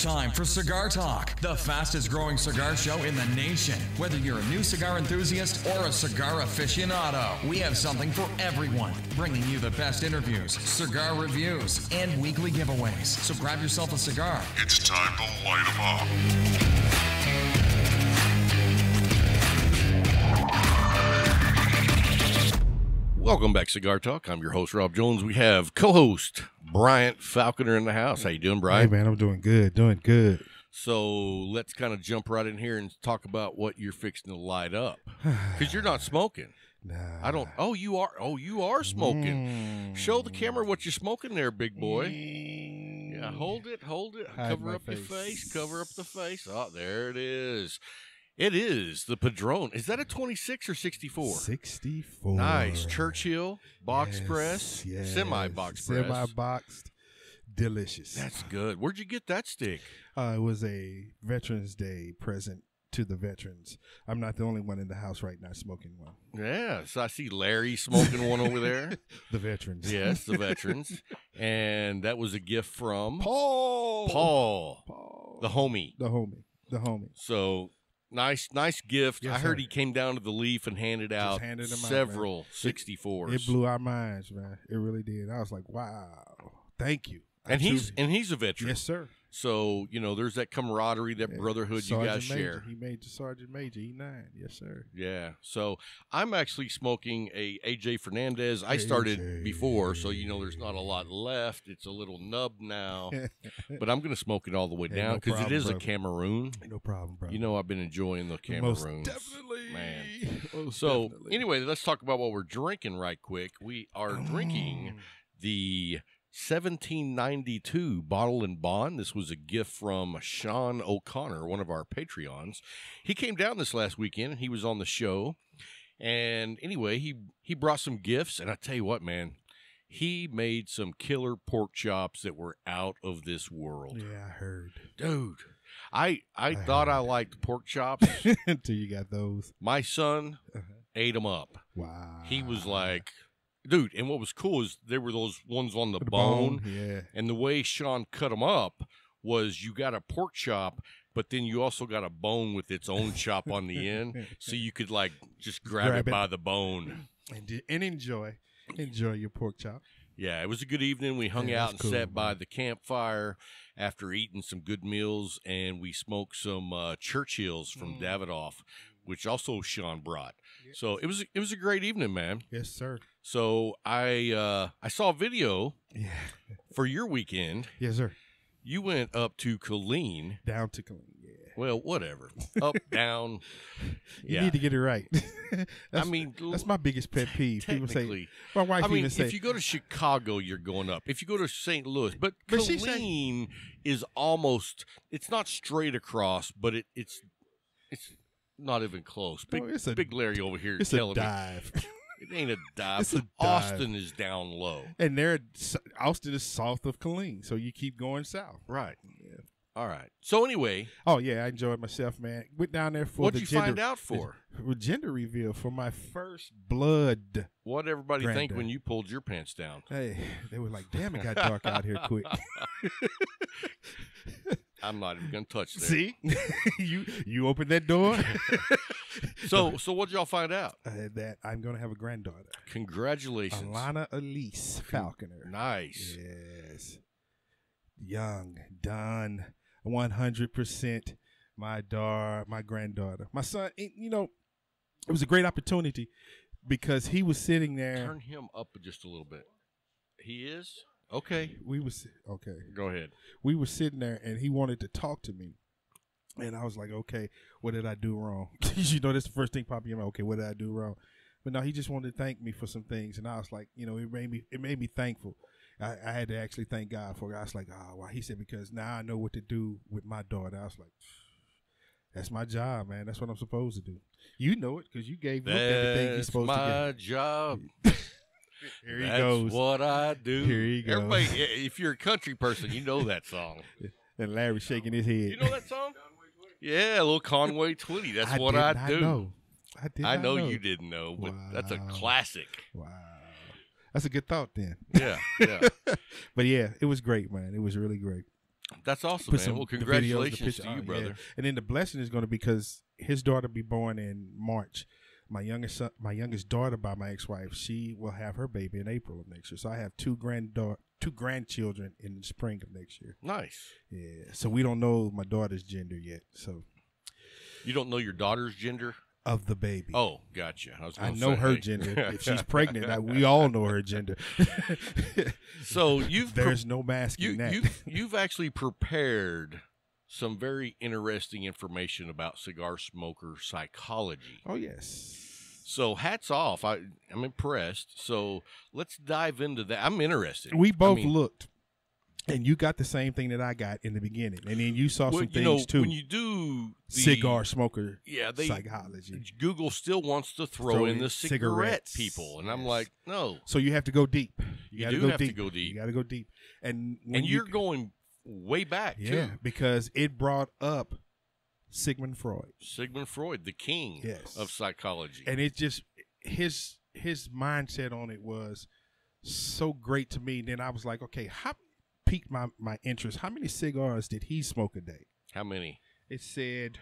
time for Cigar Talk, the fastest growing cigar show in the nation. Whether you're a new cigar enthusiast or a cigar aficionado, we have something for everyone, bringing you the best interviews, cigar reviews, and weekly giveaways. So grab yourself a cigar. It's time to light 'em up. Welcome back, Cigar Talk. I'm your host, Rob Jones. We have co-host Bryant Falconer in the house. How you doing, Brian? Hey man, I'm doing good, doing good. So let's kind of jump right in here and talk about what you're fixing to light up, because you're not smoking. Nah, I don't. Oh, you are. Oh, you are smoking. Mm. Show the camera what you're smoking there, big boy. Yeah, hold it, hold it. Hide cover up your face. face. Cover up the face. Oh, there it is. It is the Padron. Is that a 26 or 64? 64. Nice. Churchill box Yes, press, yes. semi box press. Semi boxed. Delicious. That's good. Where'd you get that stick? uh, it was a Veterans Day present to the veterans. I'm not the only one in the house right now smoking one. Yes, I see Larry smoking one over there. The veterans. Yes, the veterans, and that was a gift from Paul. Paul, Paul. the homie. The homie. The homie. So nice, nice gift. Yes, I heard sir. he came down to the leaf and handed out handed them out, man. several 64s. It blew our minds, man. It really did. I was like, wow. Thank you. And he's and he's a veteran. Yes, sir. So you know, there's that camaraderie, that Yeah. brotherhood you guys Major. share. He made the Sergeant Major E9. Yes, sir. Yeah. So I'm actually smoking a AJ Fernandez. I started AJ. before, so you know there's not a lot left. It's a little nub now, but I'm going to smoke it all the way Hey, down because it problem, is a brother. Cameroon. no problem, bro. You know I've been enjoying the Most Cameroons. definitely. man. Most So definitely. anyway, let's talk about what we're drinking right quick. We are drinking Mm. the 1792 Bottled in Bond. This was a gift from Sean O'Connor, one of our Patreons. He came down this last weekend and he was on the show. And anyway, he he brought some gifts and I tell you what, man, he made some killer pork chops that were out of this world. Yeah, I heard. Dude, I I I thought I liked pork chops. Until you got those. My son Uh-huh. ate them up. Wow. He was like, dude. And what was cool is there were those ones on the, bone, Yeah. and the way Sean cut them up was you got a pork chop, but then you also got a bone with its own chop on the end, so you could like just grab, Grab it, it. by the bone. And, and enjoy. Enjoy your pork chop. Yeah, it was a good evening. We hung Yeah, out and cool, sat by the campfire after eating some good meals, and we smoked some uh, Churchills from Mm. Davidoff, which also Sean brought. So it was it was a great evening, man. Yes, sir. So I uh, I saw a video Yeah. for your weekend. Yes, sir. You went up to Killeen. Down to Killeen. Yeah. Well, whatever. Up, down. You need to get it right. I mean, that's my biggest pet peeve. People say, my wife I mean, even say, if you go to Chicago, you're going up. If you go to St. Louis, but, But Killeen is almost. It's not straight across, but it, it's it's not even close. Big, No, it's a- big Larry over here it's a telling me dive. it ain't a dive. It's a dive. Austin is down low. and there, Austin is south of Killeen, so you keep going south. Right. Yeah. All right. So anyway, Oh yeah, I enjoyed myself, man. Went down there for what'd the you gender, find out for? the gender reveal for my first blood. What everybody think when you pulled your pants down? Hey, they were like, "Damn, it got dark out here quick." I'm not even gonna touch that. See, you you opened that door. So, so what did y'all find out? uh, that I'm gonna have a granddaughter, Congratulations. Alana Elise Falconer. Nice. Yes, young, done, one hundred percent. My daughter, my granddaughter, my son. it- You know, it was a great opportunity because he was sitting there. Turn him up just a little bit. He is okay. We was okay. Go ahead. we were sitting there and he wanted to talk to me. And I was like, okay, what did I do wrong? you know, that's the first thing popping in my mind. Okay, what did I do wrong? But no, he just wanted to thank me for some things. And I was like, you know, it made me it made me thankful. I, I had to actually thank God for it. I was like, ah, oh, wow. He said, because now I know what to do with my daughter. I was like, that's my job, man. That's what I'm supposed to do. You know it because you gave looked everything you're That's supposed my to job. get. Here he That's goes. what I do. Here he goes. Everybody, if you're a country person, you know that song. And Larry shaking his head. You know that song? Yeah, a little Conway Twitty. That's what did I not do. Know. I did. I not know, you didn't know, but that's a Wow. classic. Wow. That's a good thought then. Yeah, yeah. But yeah, it was great, man. It was really great. That's awesome, put man. some Well, the videos, the congratulations picture- to oh, you, oh, yeah. brother. And then the blessing is going to be because his daughter be born in March. My youngest son, my youngest daughter by my ex-wife, she will have her baby in April of next year. So I have two granddaughter, two grandchildren in the spring of next year. Nice. Yeah. So we don't know my daughter's gender yet. So You don't know your daughter's gender? of the baby. Oh, gotcha. I. I know say, her hey. gender. if she's pregnant, I, we all know her gender. so you've pre- There's no masking you that. you you've actually prepared some very interesting information about cigar smoker psychology. oh yes. So hats off. I I'm impressed. So let's dive into that. I'm interested. We I both mean, looked, and you got the same thing that I got in the beginning, and then you saw well, some you things know, too. when you do the, cigar smoker yeah, they psychology. Google still wants to throw, Throw in in the cigarette cigarettes. people, and I'm like, no. So you have to go deep. You gotta do go have to deep. go deep. You got to go deep, and when And you- you're going way back yeah, too. because it brought up Sigmund Freud, Sigmund Freud, the king Yes. of psychology. and it just his his mindset on it was so great to me. And Then I was like, okay, how piqued my my interest? How many cigars did he smoke a day? How many? It said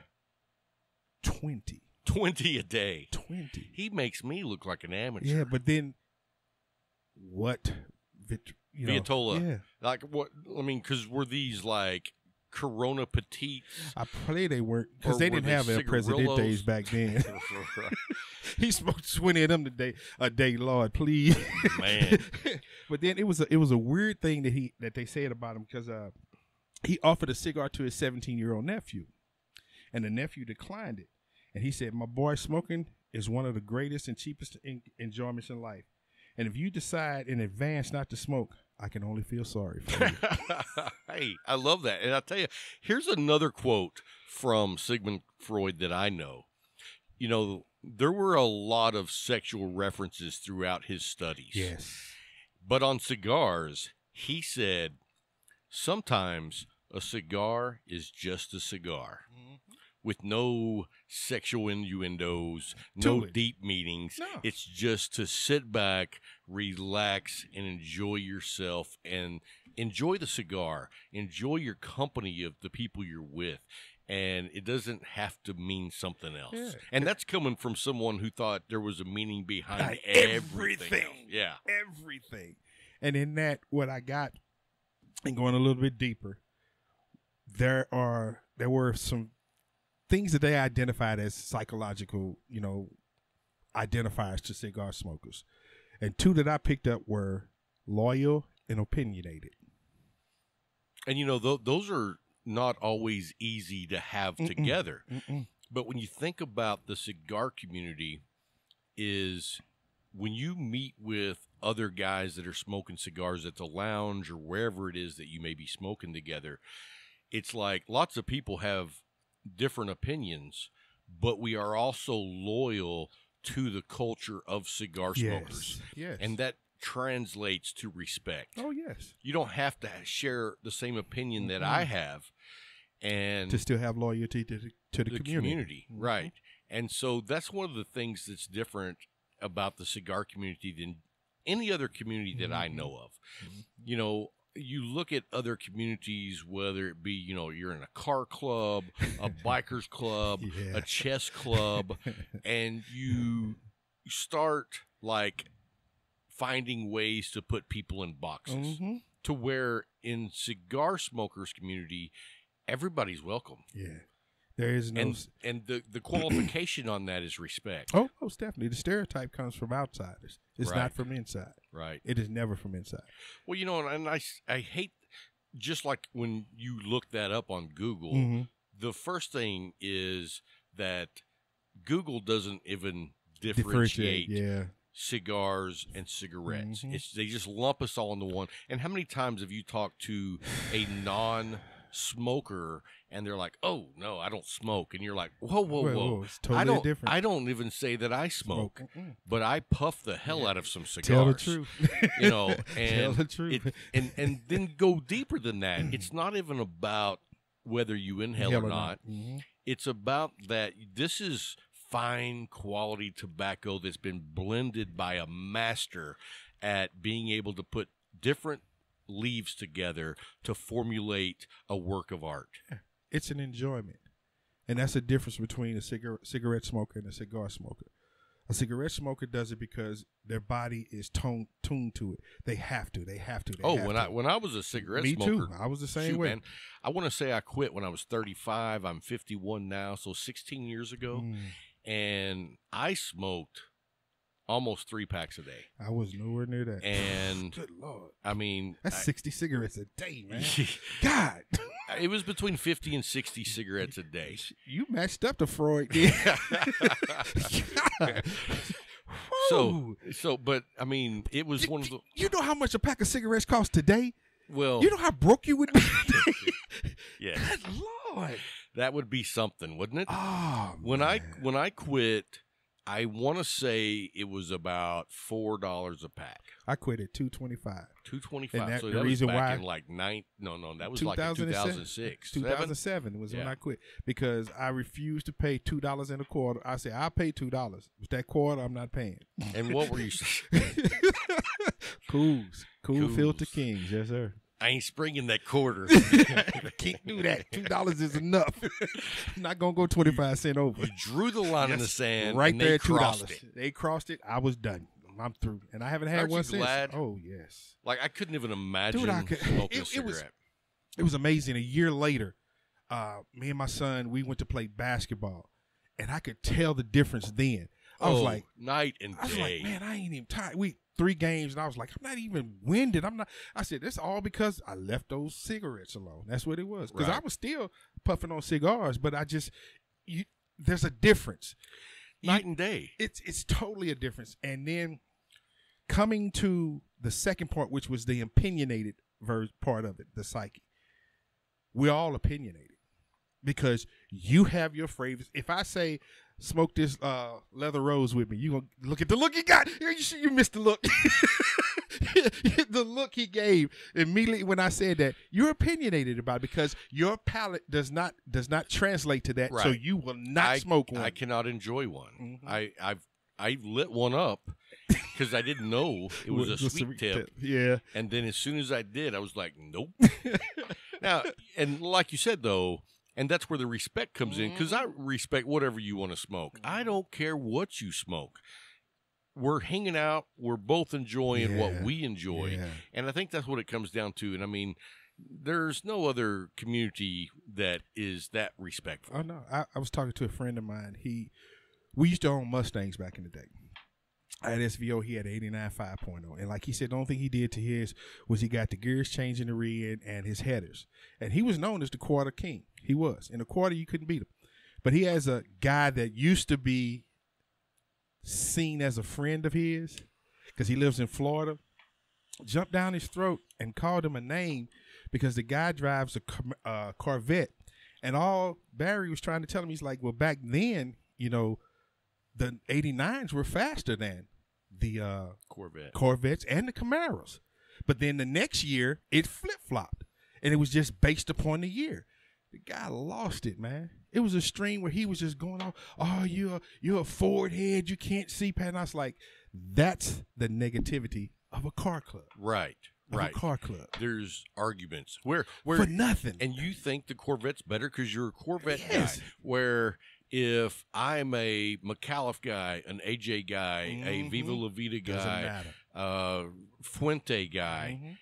twenty. 20 a day. Twenty. He makes me look like an amateur. Yeah, but then what? Vit- you know, Vitola. Yeah, Like what? I mean, because were these like Corona Petites? I pray they weren't because they didn't they have El Presidentes back then. he smoked twenty of them today. A day, Lord, please. Man. but then it was a, it was a weird thing that he that they said about him because uh, he offered a cigar to his seventeen year old nephew, and the nephew declined it, and he said, "My boy, smoking is one of the greatest and cheapest en- enjoyments in life, and if you decide in advance not to smoke, I can only feel sorry for you." hey, I love that. And I'll tell you, here's another quote from Sigmund Freud that I know. You know, there were a lot of sexual references throughout his studies. yes. But on cigars, he said, sometimes a cigar is just a cigar mm-hmm. With no sexual innuendos, no it. deep meanings. No. It's just to sit back, relax, and enjoy yourself and enjoy the cigar, enjoy your company of the people you're with. And it doesn't have to mean something else. Yeah. And that's coming from someone who thought there was a meaning behind everything. everything. Yeah. everything. And in that, what I got, and going a little bit deeper, there are there were some things that they identified as psychological, you know, identifiers to cigar smokers, and two that I picked up were loyal and opinionated. And you know, th- those are not always easy to have Mm-mm. together. Mm-mm. But when you think about the cigar community, is when you meet with other guys that are smoking cigars at the lounge or wherever it is that you may be smoking together, it's like lots of people have different opinions, but we are also loyal to the culture of cigar smokers. Yes, yes, And that translates to respect. oh yes, You don't have to share the same opinion that I have. And to still have loyalty to the, to the, the community. community, Mhm. right? And so that's one of the things that's different about the cigar community than any other community that I Mhm. know of. Mhm. You know, you look at other communities, whether it be you know you're in a car club, a bikers club, Yeah. a chess club, and you start like finding ways to put people in boxes Mhm. to where in cigar smokers community everybody's welcome Yeah, there is no. and and the the qualification on that is respect Oh, most definitely. The stereotype comes from outsiders. It's Right. not from inside. right It is never from inside. well you know and, I, I, hate just like when you look that up on google Mhm. the first thing is that google doesn't even differentiate, Differentiate. Yeah. cigars and cigarettes Mhm. it's they just lump us all into one and how many times have you talked to a non smoker and they're like oh no i don't smoke and you're like whoa whoa whoa, whoa, it's totally I don't. different. I don't even say that I smoke, Mm-mm. but I puff the hell out of some cigars. Tell the truth. You know, Tell the truth. it, and and then go deeper than that. It's not even about whether you inhale Hell or not. Mhm. It's about that this is fine quality tobacco that's been blended by a master at being able to put different leaves together to formulate a work of art. It's an enjoyment, and that's the difference between a cigarette cigarette smoker and a cigar smoker. A cigarette smoker does it because their body is toned tuned to it. They have to. They have to. They Oh, have when to. I when I was a cigarette Me smoker, too. I was the same shoot, way. man, I want to say I quit when I was 35. I'm 51 now, so 16 years ago, Mm, and I smoked almost three packs a day. I was nowhere near that. And Good lord, I mean, that's I- sixty cigarettes a day, man. God, it was between 50 and 60 cigarettes a day. you matched up to Freud. yeah. So, so, but I mean, it was you, one of the you know how much a pack of cigarettes costs today? well, You know how broke you would be. yeah, Good lord. that would be something, wouldn't it? Oh, when I when I quit, I want to say it was about four dollars a pack, I quit at two twenty five. Two twenty five. That- So the that reason back why- in like nine. No, no, that was like in two 2007. thousand six. 2007 was when I quit because I refused to pay two dollars and a quarter. I said I'll pay two dollars, but that quarter I'm not paying. And what were you? Cools, cool filter Cools. kings, yes sir. I ain't springing that quarter. Can't do that. Two dollars is enough. I'm not gonna go twenty five cent over. you drew the line in the sand, right there they two dollars. They crossed it. I was done. I'm through, and I haven't had Aren't one since. glad? Oh yes. Like I couldn't even imagine Dude, I could- smoking it- a it was- it was amazing. A year later, uh, me and my son, we went to play basketball, and I could tell the difference then. I was Oh, like, night and I was day. like, man, I ain't even tired. We three games, and I was like, I'm not even winded. I'm not. I said, that's all because I left those cigarettes alone. That's what it was. Because I was still puffing on cigars, but I just, you, there's a difference. night and day. It's it's totally a difference. And then coming to the second part, which was the opinionated verse part of it, the psyche. We're all opinionated because you have your favorites. If I say smoke this uh, leather rose with me, you gonna look at the look he got. You, you, you missed the look. the look he gave immediately when I said that you're opinionated about it because your palate does not does not translate to that, so you will not I, smoke one. I cannot enjoy one. Mhm. I I've I lit one up because I didn't know it was a sweet tip. Yeah. And then as soon as I did, I was like, nope. now, and like you said, though, and that's where the respect comes in because I Mm-hmm. respect whatever you want to smoke. I don't care what you smoke. We're hanging out. We're both enjoying Yeah. what we enjoy. Yeah. And I think that's what it comes down to. And I mean, there's no other community that is that respectful. Oh no, I, I was talking to a friend of mine. He, we used to own Mustangs back in the day. At SVO, he had 89 5.0. And like he said, the only thing he did to his was he got the gears changed in the rear and his headers. And he was known as the quarter king. He was. In a quarter, you couldn't beat him. But he has a guy that used to be seen as a friend of his because he lives in Florida, jumped down his throat and called him a name because the guy drives a uh, Corvette. And all Barry was trying to tell him, he's like, well, back then, you know, the 89s were faster than the uh, Corvette. Corvettes and the Camaros. But then the next year, it flip flopped. And it was just based upon the year. The guy lost it, man. It was a stream where he was just going off, oh, you're, a- you're a Ford head. You can't see, Pat. And I was like, that's the negativity of a car club. Right. Of Right. a car club. There's arguments where where For nothing. and you think the Corvette's better because you're a Corvette Yes. guy. Where if I'm a Micallef guy, an AJ guy, a Mhm. Viva La Vida guy, uh, Fuente guy, Mhm.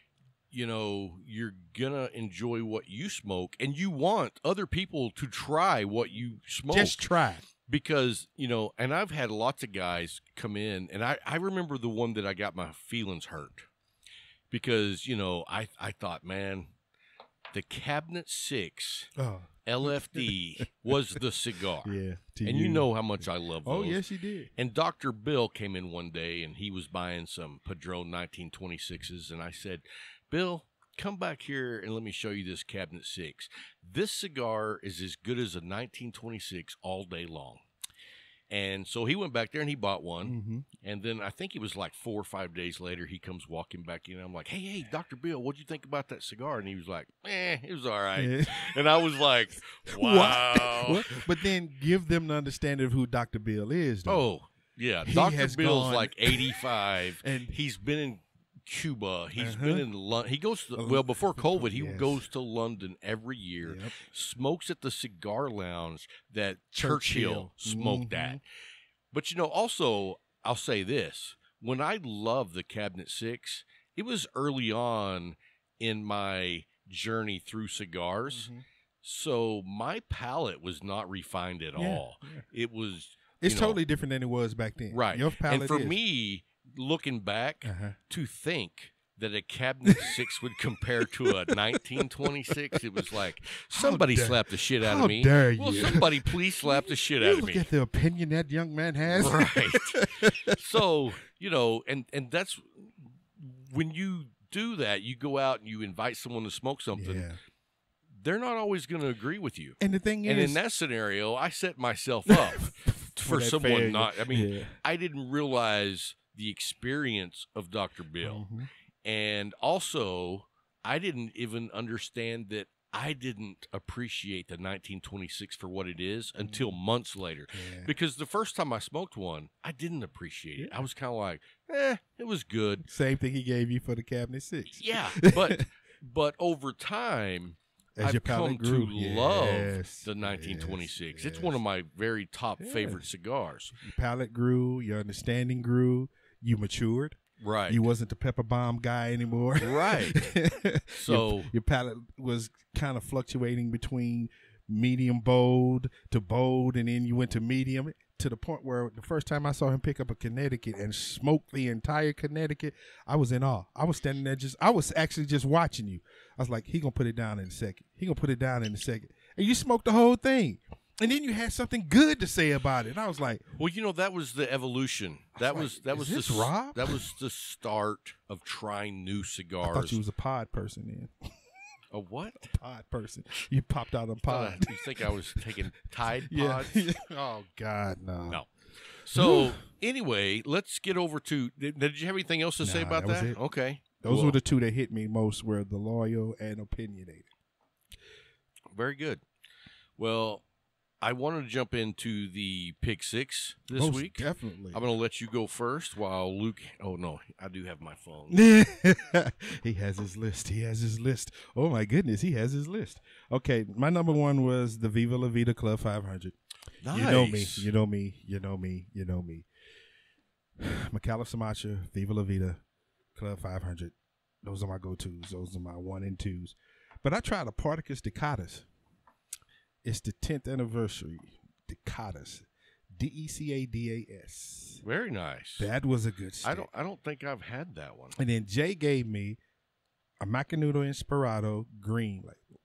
You know, you're gonna enjoy what you smoke, and you want other people to try what you smoke Just try. because you know. And I've had lots of guys come in, and I I remember the one that I got my feelings hurt because you know I I thought, man, the Cabinet Six Oh, LFD was the cigar. yeah. And you know how much I love Oh, yes, you did. And Dr. Bill came in one day and he was buying some Padron 1926s. And I said, Bill, come back here and let me show you this Cabinet 6. This cigar is as good as a 1926 all day long. And so he went back there and he bought one. Mm-hmm. And then I think it was like four or five days later, he comes walking back in. I'm like, hey, hey, Dr. Bill, what'd you think about that cigar? And he was like, eh, it was all right. And I was like, wow. What? But then give them the understanding of who Dr. Bill is. Though. Oh, yeah. He Dr. Bill's gone- like 85, And- he's been in Cuba. He's Uh-huh. been in London. He goes to Oh, well before COVID. He yes. goes to London every year. Yep. Smokes at the cigar lounge that Churchill, Churchill. smoked Mhm. at. But you know, also I'll say this: when I loved the Cabinet Six, it was early on in my journey through cigars. Mhm. So my palate was not refined at Yeah, all. yeah. It was It's you know, totally different than it was back then. right. Your palate and for is. me, looking back, uh-huh. to think that a cabinet six would compare to a 1926 it was like somebody dare- slapped the shit out of me dare well you. somebody please slap the shit you out of look me at the opinion that young man has. right so you know and and that's when you do that you go out and you invite someone to smoke something yeah. they're not always going to agree with you And the thing and is, in that scenario i set myself up for someone failure. not i mean Yeah. i didn't realize the experience of dr bill Mhm. And also, I didn't even understand that I didn't appreciate the 1926 for what it is until months later. Yeah. Because the first time I smoked one, I didn't appreciate it. I was kind of like, eh, it was good. Same thing he gave you for the cabinet six. Yeah, but but over time, As I've come grew, to love yes, the 1926. yes, It's one of my very top favorite cigars. Your palate grew. Your understanding grew. You matured. Right. You wasn't the pepper bomb guy anymore. Right. Your- So- your, palate was kind of fluctuating between medium bold to bold, and then you went to medium to the point where the first time I saw him pick up a Connecticut and smoke the entire Connecticut, I was in awe. I was standing there just, I was actually just watching you. I was like, he gonna put it down in a second. He gonna put it down in a second, and you smoked the whole thing. And then you had something good to say about it. And I was like, Well, you know that was the evolution. That like, was that was this the Rob? that was the start of trying new I cigars. thought you was a pod person then. a what? pod person. You popped out I- pod. Uh, you think I was taking Tide Yeah. Pods? oh God, no. No. So anyway, let's get over to. Did, did you have anything else to say about that was that? Okay. Those Well, were the two that hit me most were the loyal and opinionated. very good. Well, I wanted to jump into the pick six this Most week. Definitely. I'm going to let you go first while Luke. Oh no, I do have my phone. he has his list. He has his list. Oh my goodness, he has his list. Okay, my number one was the Viva La Vida Club 500. Nice. You know me. You know me. You know me. You know me. Micallef Sumatra, Viva La Vida, Club 500. Those are my go-tos. Those are my one and twos. But I tried a Partagás Decadas. It's the 10th anniversary. Decadas. D E C A D A S. Very nice. That was a good stick. I don't. I don't think I've had that one. And then Jay gave me a Macanudo Inspirado green label,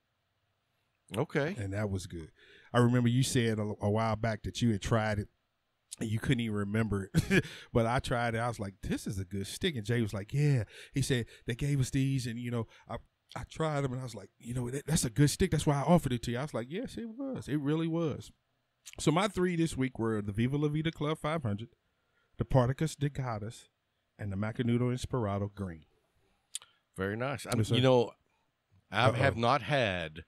Okay. and that was good. I remember you said a, a while back that you had tried it and you couldn't even remember it, but I tried it. I was like, "This is a good stick," and Jay was like, "Yeah." He said they gave us these, and you know, I I tried them, and I was like, "You know, that, that's a good stick. That's why I offered it to you." I was like, "Yes, it was. It really was." So my three this week were the Viva La Vida Club 500, the Partagás Decadas, and the Macanudo Inspirado Green. Very nice. I'm, Yes, you know, I Uh-oh. have not had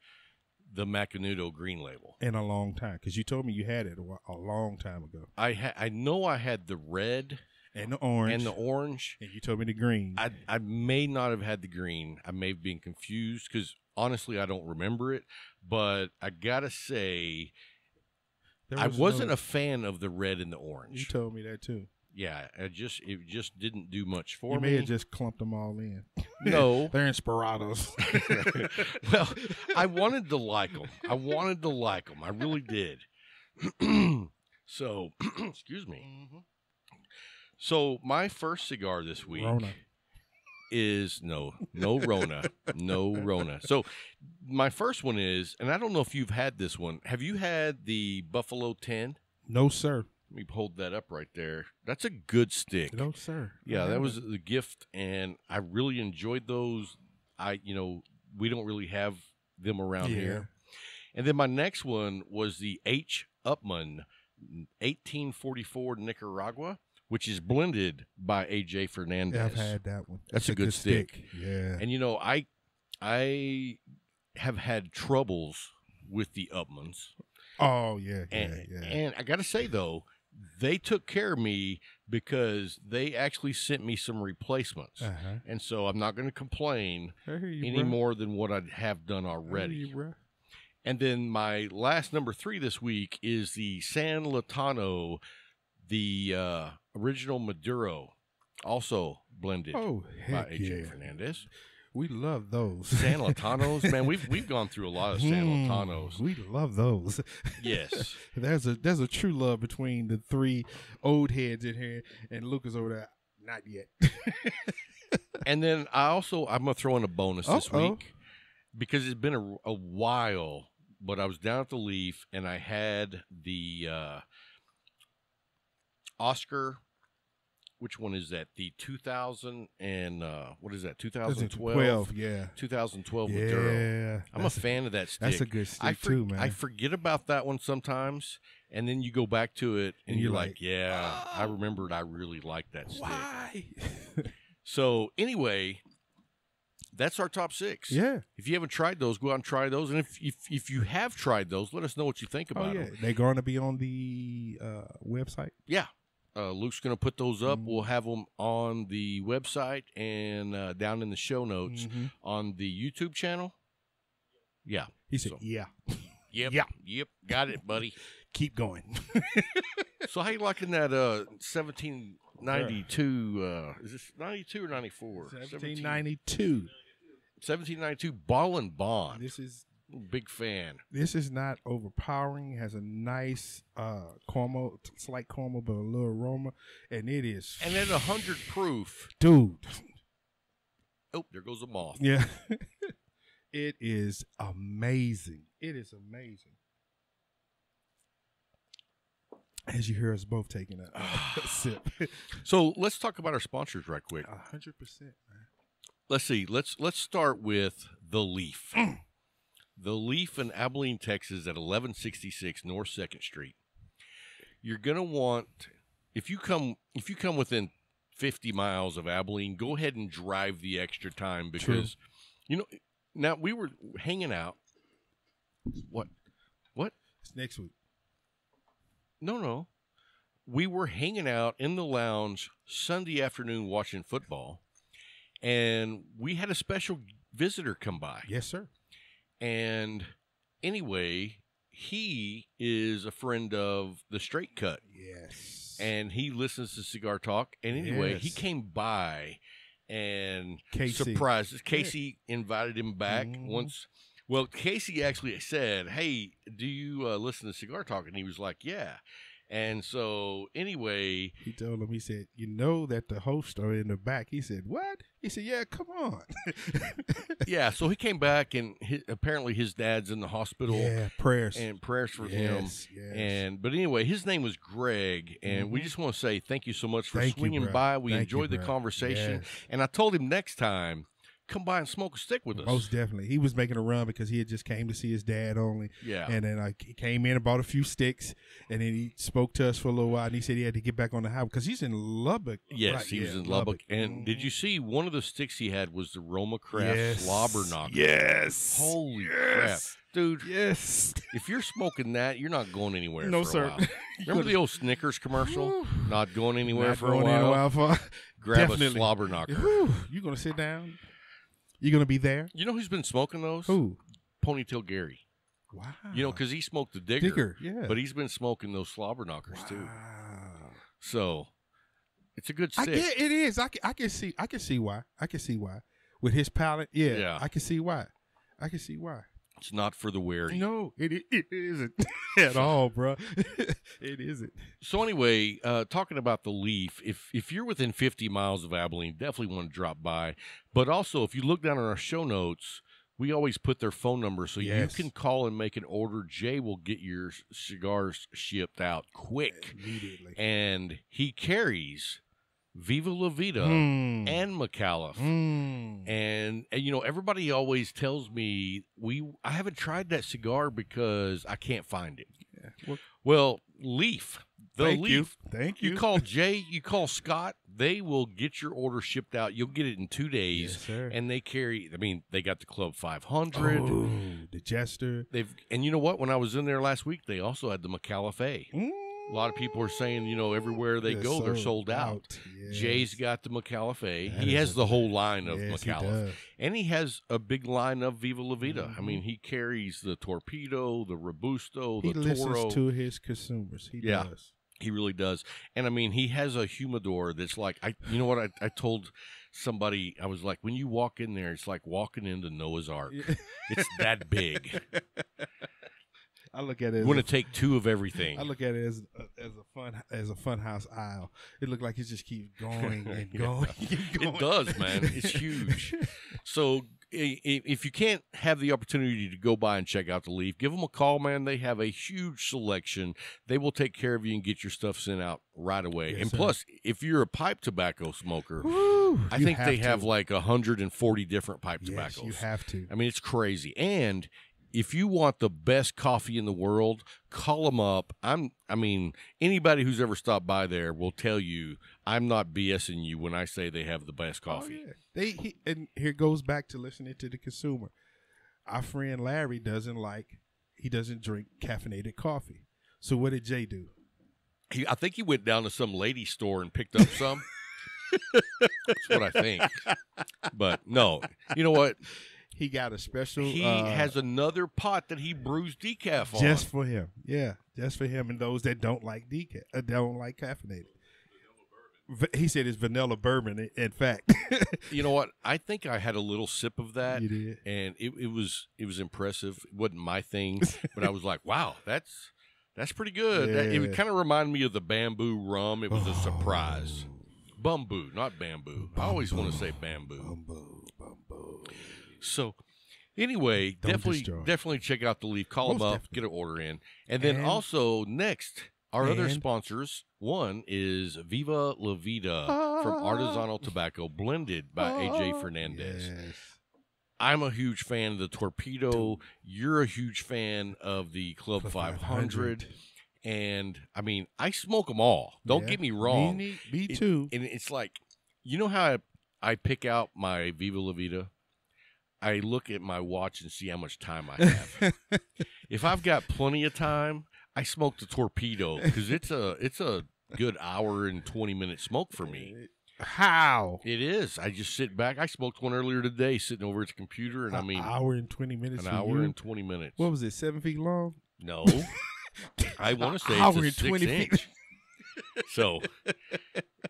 the Macanudo green label. in a long time because you told me you had it a, a long time ago. I ha- I know I had the red And the orange. and the orange. And you told me the green. I I may not have had the green. I may have been confused because honestly I don't remember it. But I gotta say There I was wasn't another- a fan of the red and the orange. You told me that too. yeah, I just it just didn't do much for you me. may have just clumped them all in. no. They're Inspirados. well, I wanted to like them. I wanted to like them. I really did. so, excuse me. Mm-hmm. So, my first cigar this week Rona. is no, no Rona, no Rona. So, my first one is, and I don't know if you've had this one. Have you had the Buffalo 10? No, sir. Let me hold that up right there. That's a good stick. No, sir. Yeah, that was the gift, and I really enjoyed those. I, you know, we don't really have them around Yeah. here. And then my next one was the H. Upmann 1844 Nicaragua, which is blended by AJ Fernandez. Yeah, I've had that one. That's a good stick. Yeah. And you know, I I have had troubles with the Upmanns. oh yeah, yeah, And, yeah. and I got to say though, they took care of me because they actually sent me some replacements. Uh-huh. And so I'm not going to complain you, any bruh. more than what I have done already. you. And then my last number three this week is the San Lotano, the uh, original Maduro, also blended Oh, by AJ yeah. Fernandez. We love those. San Lotanos, man, we've we've gone through a lot of San Mm, Lotanos. We love those. Yes. there's a there's a true love between the three old heads in here and Lucas over there. Not yet. and then I also I'm gonna throw in a bonus this Uh-oh. week because it's been a, a while, but I was down at the Leaf and I had the uh, Oscar. Which one is that? The 2000 and uh, what is that? 2012. 12, yeah. 2012 Yeah. Maduro. I'm a fan of that stick. That's a good stick I for- too, man. I forget about that one sometimes, and then you go back to it, and, And you're you're like, like, "Yeah, I remembered. I really like that stick." Why? So anyway, that's our top six. yeah. If you haven't tried those, go out and try those. And if if, if you have tried those, let us know what you think Oh about yeah. them. They're going to be on the uh, website. Yeah. Uh, Luke's going to put those up. Mhm. We'll have them on the website and uh, down in the show notes Mhm. on the YouTube channel. Yeah. He said, So- "Yeah, Yep. Yeah. Yep. Got it, buddy. keep going." so how you liking that uh 1792 uh is this 92 or 94? 1792. 1792 Bottled in Bond. This is Big fan. this is not overpowering. Has a nice uh caramel, slight caramel, but a little aroma, and it is. And at 100 proof. dude, Oh, there goes a moth. yeah, it is amazing. It is amazing. As you hear us both taking a, a sip, So let's talk about our sponsors right quick. hundred percent, man. Let's see. Let's let's start with the Leaf. The Leaf in Abilene, Texas, at 1166 North Second Street. You're gonna want if you come if you come within 50 miles of Abilene, go ahead and drive the extra time because you know now we were hanging out. What? What? It's next week. No, no. We were hanging out in the lounge Sunday afternoon watching football, and we had a special visitor come by. Yes, sir. And anyway, he is a friend of the Straight Cut, Yes. and he listens to Cigar Talk. And anyway, he came by and Casey. surprised us. Casey invited him back Mhm. once. Well, Casey actually said, "Hey, do you uh, listen to Cigar Talk?" And he was like, "Yeah." And so, anyway, He told him, he said, You know that the hosts are in the back. He said, What? He said, Yeah, come on. yeah. So he came back, and his, apparently his dad's in the hospital, yeah, prayers. and prayers for him. yes, yes. And but anyway, his name was Greg, and we Mhm. just want to say thank you so much for Thank swinging bro. by. We Thank you, enjoyed the conversation, Yes. and I told him next time, come by and smoke a stick with us. Most definitely. He was making a run because he had just came to see his dad only. yeah, And then like he came in and bought a few sticks and then he spoke to us for a little while and he said he had to get back on the highway because he's in Lubbock. yes, right? he was Yeah, in Lubbock. And did you Mhm. see one of the sticks he had was the Roma Craft yes. Slobber Knocker? Yes. Holy yes. crap, dude! Yes. If you're smoking that, you're not going anywhere. No, for a sir. while. Remember the old Snickers commercial? Not going anywhere Not for going a in while. for- Grab Definitely. a slobber knocker. Whew. You gonna sit down? You gonna be there? You know who's been smoking those? Who? Ponytail Gary. Wow. You know, because he smoked the digger, Digger, yeah. but he's been smoking those slobber knockers too. Wow. So it's a good I stick. get it is. I can, I can see. I can see why. I can see why. With his palate, yeah, Yeah. I can see why. I can see why. It's not for the wary. No, it it isn't at all, bro. it isn't. So anyway, uh, talking about the leaf, if if you're within 50 miles of Abilene, definitely want to drop by. But also, if you look down on our show notes, we always put their phone number so Yes. you can call and make an order. Jay will get your cigars shipped out quick, Immediately. and he carries Viva La Vida Mm. and Micallef. Mm. And, and you know, everybody always tells me we I haven't tried that cigar because I can't find it. Yeah. Well, Well, Leaf, the thank you. Leaf. Thank You you. call Jay, you call Scott, they will get your order shipped out. You'll get it in two days. Yes, sir. And they carry I mean, they got the Club 500. Oh, the jester. They've and you know what? When I was in there last week, they also had the Micallef Mm. A lot of people are saying, you know, everywhere they They're go, they're sold out. Yes. Jay's got the Micallef. He has the whole line of yes, Micallef. does. And he has a big line of Viva La Vida. I Mhm. mean, he carries the Torpedo, the Robusto, the He listens Toro. to his consumers. He Yeah. does. He really does. And I mean, he has a humidor that's like I you know what I, I told somebody I was like, when you walk in there, it's like walking into Noah's Ark. It's that big. I look at it. You want to take two of everything. I look at it as a, as a fun as a fun house aisle. It looked like it just keeps going and Yeah. going. and going. It does, man. It's huge. So if you can't have the opportunity to go by and check out the Leaf, give them a call, man. They have a huge selection. They will take care of you and get your stuff sent out right away. Yes, and sir. plus, if you're a pipe tobacco smoker, Woo, I think they have like 140 different pipe yes, tobaccos. you have to. I mean, it's crazy. And if you want the best coffee in the world, call them up. I'm. I mean, anybody who's ever stopped by there will tell you I'm not BSing you when I say they have the best oh, coffee. Oh, yeah. They he, and here goes back to listening to the consumer. Our friend Larry doesn't like he doesn't drink caffeinated coffee. So what did Jay do? He, I think he went down to some lady store and picked up some. That's what I think. But no, you know what? He got a special. He uh, has another pot that he brews decaf on. just for him. Yeah, just for him and those that don't like decaf, uh, don't like caffeinated. He said it's vanilla bourbon. In fact, you know what? I think I had a little sip of that. you did. and it, it was it was impressive. It wasn't my thing, but I was like, wow, that's that's pretty good. That- It kind of reminded me of the bamboo rum. It was a surprise. Bamboo, not bamboo. I always want to say bamboo. Bumbo, bumbo. So anyway, Don't definitely destroy. definitely check out the leaf. Call them up, definitely. get an order in, and then And- also next. Our other and- sponsors, one is Viva La Vida from ah. Artisanal Tobacco, blended by AJ ah. Fernandez. Yes. I'm a huge fan of the Torpedo. You're a huge fan of the Club, Club 500. And I mean, I smoke them all. Don't Yeah. get me wrong. Me, me It- too. and it's like, you know how I, I pick out my Viva La Vida? I look at my watch and see how much time I have. if I've got plenty of time, I smoke the Torpedo because it's a it's a good hour and 20 minute smoke for me. Uh, how? It is. I just sit back. I smoked one earlier today sitting over at the computer, and I mean, hour and twenty minutes. an hour you? and 20 minutes. what was it? Seven feet long. no. I want to say Hour it's a six 20 feet. So,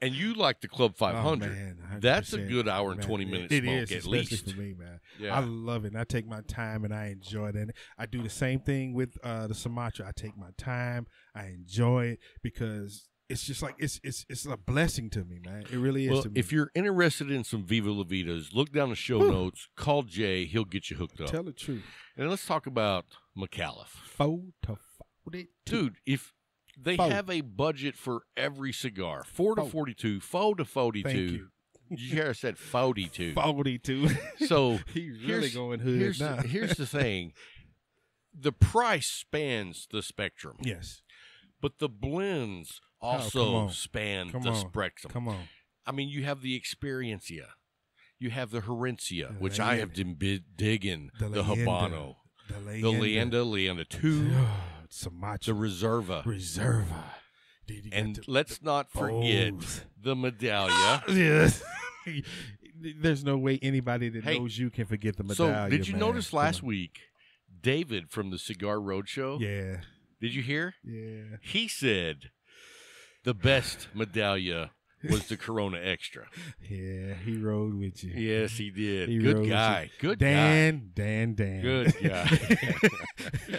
and you like the Club 500. Oh, man, That's a good hour and Man, 20 minutes it smoke is, at least. for me, man. Yeah. I love it. And I take my time and I enjoy it. And I do the same thing with uh, the Sumatra. I take my time. I enjoy it because it's just like it's it's it's a blessing to me, man. It really is. well, to me. if you're interested in some Viva La Vidas, look down the show Whew. notes. Call Jay; he'll get you hooked up. tell the truth, and let's talk about Micallef, four to dude. If they Four. have a budget for every cigar, four to Four. forty-two, four to forty-two. Thank you. Did you hear I said forty-two? Forty-two. So He's really here's- going hood here's now. the, here's the thing: the price spans the spectrum, yes. but the blends Oh, also on. span Come the on. spectrum. Come on. I mean, you have the Experiencia, you have the Herencia, which I have been digging, The the, Habano, The the Leyenda, Leyenda Two, Sumatra. the Reserva, Reserva. Dude, and let's not forget the Medallia. Ah, yes. There's no way anybody that Hey, knows you can forget the So, medallion. did you man. notice last week, David from the Cigar Roadshow? Yeah, Did you hear? yeah. He said the best medallia was the Corona Extra. Yeah, he rode with you. Yes, he did. He Good guy. you. Good guy. Dan, Dan, Dan. Good guy.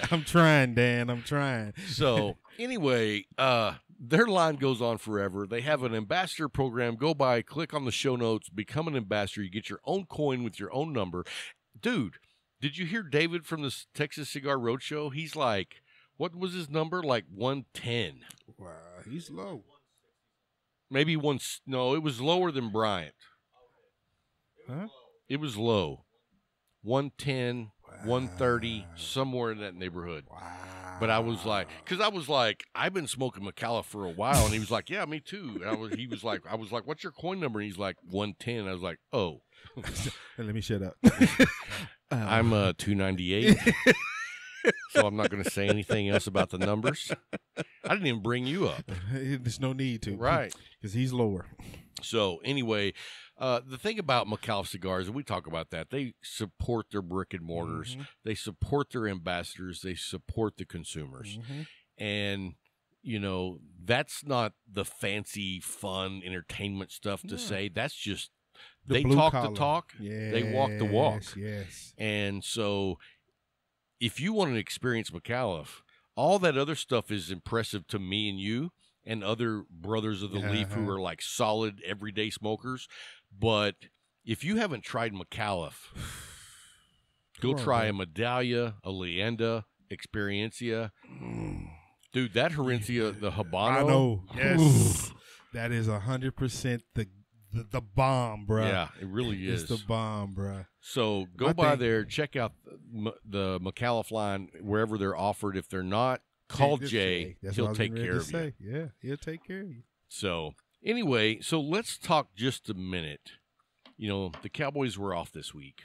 I'm trying, Dan. I'm trying. So anyway, uh, their line goes on forever. They have an ambassador program. Go by, click on the show notes, become an ambassador. You get your own coin with your own number. Dude, did you hear David from the Texas Cigar Roadshow? He's like, what was his number? Like 110. Wow, he's low. Maybe once. No, it was lower than Bryant. Huh? It was low. 110, 130, somewhere in that neighborhood. Wow. But I was like, because I was like, I've been smoking Micallef for a while, and he was like, yeah, me too. And I was, he was like, I was like, what's your coin number? And he's like, one ten. I was like, oh, let me shut up. I'm uh two ninety eight. so I'm not going to say anything else about the numbers. I didn't even bring you up. There's no need to, Right. Because he's lower. So anyway, uh, the thing about Micallef Cigars, and we talk about that, they support their brick and mortars, Mhm. they support their ambassadors, they support the consumers, Mhm. and you know that's not the fancy, fun entertainment stuff to No. say. That's just The they talk collar. the talk, they walk the walk. Yes, Yes. and so if you want to experience Micallef, all that other stuff is impressive to me and you and other brothers of the leaf who Uh-huh. are like solid everyday smokers. But if you haven't tried Micallef, go on, try bro. a Medallia, a Leyenda, Experiencia. Dude, that Herencia, the Habano. I know. Yes. that is a hundred percent the the, the bomb, bro. Yeah, it really is. It's the bomb, bro. So go by there, check out the, the Micallef line wherever they're offered. If they're not, call Jay. He'll what I was take care of to you. Yeah, he'll take care of you. So anyway, so let's talk just a minute. You know, the Cowboys were off this week.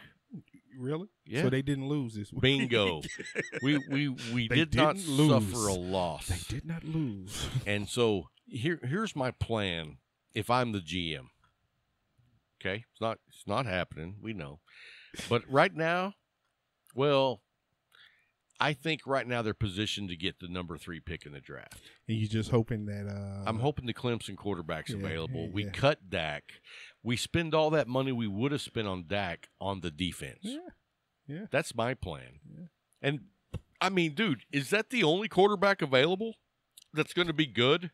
Really? Yeah. So they didn't lose this week. Bingo. we we we They did not lose. suffer a loss. They did not lose. And so here here's my plan if I'm the GM. Okay? It's not it's not happening, we know. But right now, well, I think right now they're positioned to get the number 3 pick in the draft. and you just hoping that uh I'm hoping the Clemson quarterback's yeah, available. yeah, we cut Dak. We spend all that money we would have spent on Dak on the defense. Yeah. Yeah. That's my plan. Yeah. And I mean, dude, is that the only quarterback available that's going to be good?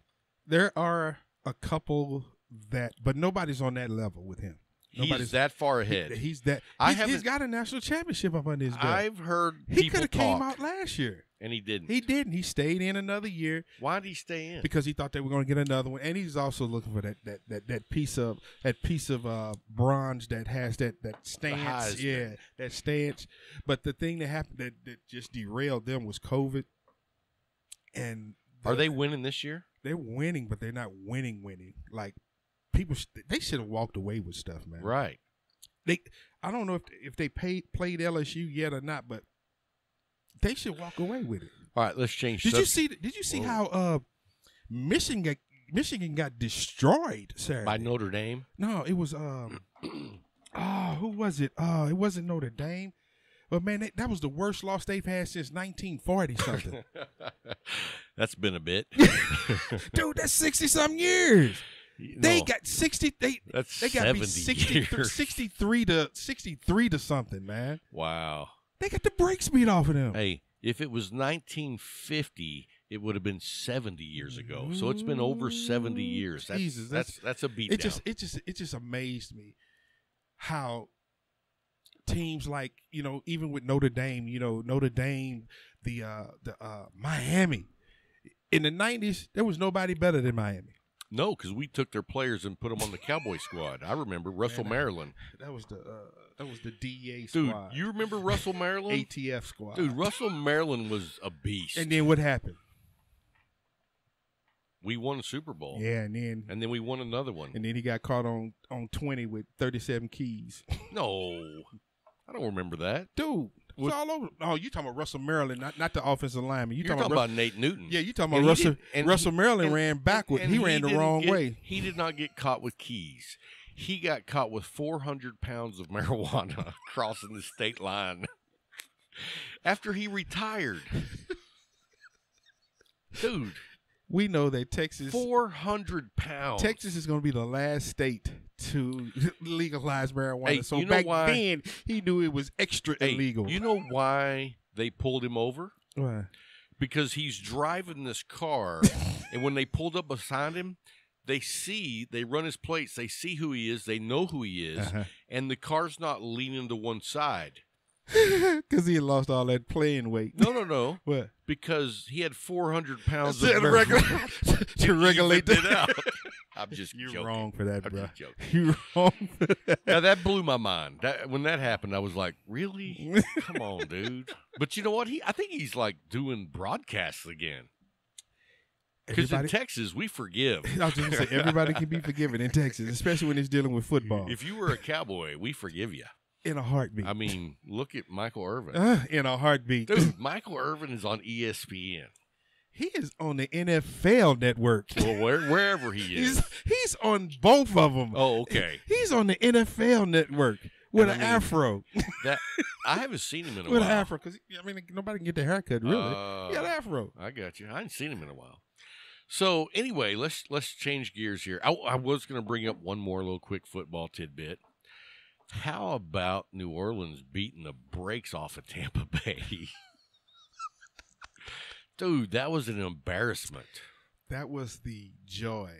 there are a couple that but nobody's on that level with him. He Nobody's is that far He- ahead. he's that I he's, he's got a national championship up under his belt. I've heard he could have came out last year. and he didn't. He didn't. He stayed in another year Why did he stay in? because he thought they were going to get another one, and he's also looking for that that that, that piece of that piece of uh, bronze that has that that stance. Yeah, that stance. But the thing that happened that, that just derailed them was COVID. And Are they winning this year? They're winning, but they're not winning. Winning like people. They should have walked away with stuff, man. Right. They. I don't know if if they paid played LSU yet or not, but they should walk away with it. All right, let's change. Did you see? Did you see Whoa. how uh, Michigan got, Michigan got destroyed Saturday? by Notre Dame? No, it was um. oh, who was it? Oh, it wasn't Notre Dame. But man, that, that was the worst loss they've had since 1940 something. That's been a bit. Dude, that's 60 some years. They No, got 60. They that's they got to be 70 60, years. 63 to 63 to something, man. Wow. They got the brakes beat off of them. Hey, if it was 1950, it would have been 70 years ago. So it's been over 70 years. That's Jesus, that's that's- that's a beat it down. just it just it just amazed me how teams like you know even with Notre Dame you know Notre Dame the uh the uh Miami in the 90s there was nobody better than Miami no, because we took their players and put them on the Cowboy squad. I remember Russell Man, Maryland. that was the uh that was the DA Dude, squad you remember Russell Maryland? ATF squad Dude, Russell Maryland was a beast. and then what happened we won a Super Bowl. yeah and then And then we won another one. and then he got caught on on 20 with 37 keys no, I don't remember that. dude it's all over oh you talking about Russell Maryland not not the offensive lineman you You're talking, talking about, about Nate Newton. Yeah, you talking about he Russell? and Russell he- Maryland and- ran backward. and he ran the wrong get- way. He did not get caught with keys. He got caught with 400 pounds of marijuana crossing the state line after he retired. Dude, We know that Texas, 400 pounds. Texas is going to be the last state to legalize marijuana. Hey, so you know back why- then, he knew it was extra Hey, illegal. You know why they pulled him over? Why? Because he's driving this car, and when they pulled up beside him, they see, they run his plates, they see who he is, they know who he is, Uh-huh. and the car's not leaning to one side. Because he lost all that playing weight. No, no, no. What? Because he had 400 pounds To of marijuana to regulate it out. I'm just You're joking. wrong for that, I'm bro. You're wrong for that. Now that blew my mind. That when that happened, I was like, "Really? Come on, dude!" But you know what? He, I think he's like doing broadcasts again. Because in Texas, we forgive. I was just gonna say everybody can be forgiven in Texas, especially when it's dealing with football. If you were a cowboy, we forgive you. in a heartbeat. I mean, look at Michael Irvin. Uh, in a heartbeat. Dude, Michael Irvin is on ESPN. He is on the NFL network. Well, where, wherever he is. he's on both of them. Oh, okay. He's on the NFL network with And I an mean, afro. That I haven't seen him in a with while. an afro, because I mean nobody can get their haircut really. Uh, he got an afro. I got you. I hadn't seen him in a while. So anyway, let's let's change gears here. I, I was going to bring up one more little quick football tidbit. How about New Orleans beating the brakes off of Tampa Bay? Dude, that was an embarrassment. That was the joy